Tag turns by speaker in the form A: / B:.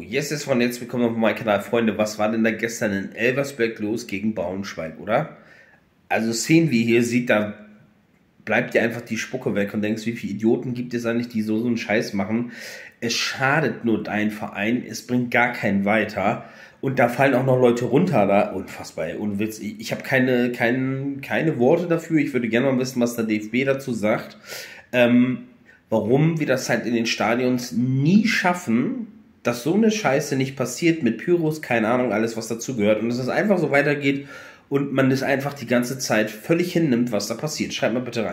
A: Yes, yes, von jetzt willkommen auf meinem Kanal. Freunde, was war denn da gestern in Elversberg los gegen Braunschweig, oder? Also Szenen wie hier sieht, da bleibt dir einfach die Spucke weg und denkst, wie viele Idioten gibt es eigentlich, die so so einen Scheiß machen. Es schadet nur dein Verein, es bringt gar keinen weiter. Und da fallen auch noch Leute runter, da unfassbar, Witz. Ich, ich habe keine, keine, keine Worte dafür. Ich würde gerne mal wissen, was der DFB dazu sagt. Ähm, warum wir das halt in den Stadions nie schaffen, dass so eine Scheiße nicht passiert mit Pyros, keine Ahnung, alles was dazugehört und dass es einfach so weitergeht und man das einfach die ganze Zeit völlig hinnimmt, was da passiert. Schreibt mal bitte rein.